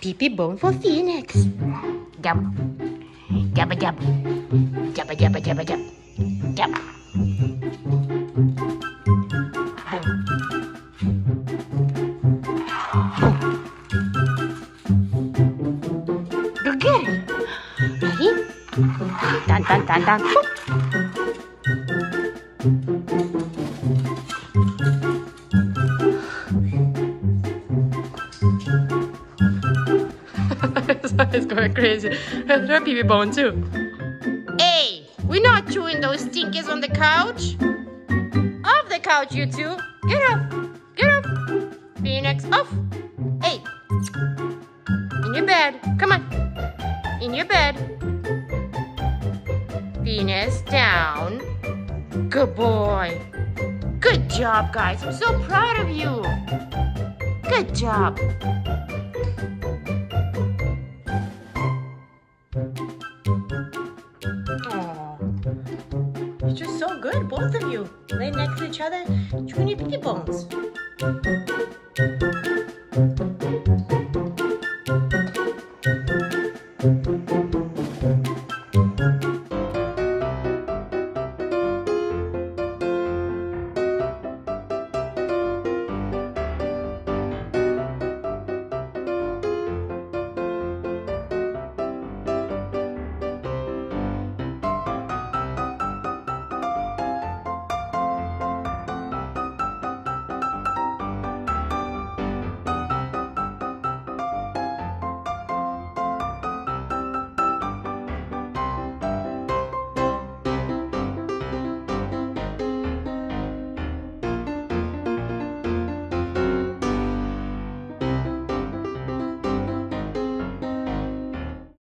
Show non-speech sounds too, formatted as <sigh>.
Pee bone for Feenix. Jump. Jabba jab. Jabba jabba jabba jab. Jab. Go get it. Ready? Dun dun dun dun. Boop. <laughs> it's going crazy. <laughs> Throw pee bone too. Hey, we're not chewing those stinkers on the couch. Off the couch, you two. Get up. Get up. Feenix, off. Hey. In your bed. Come on. In your bed. Venus, down. Good boy. Good job, guys. I'm so proud of you. Good job. so good, both of you. Lay next to each other, twenty piggy bones.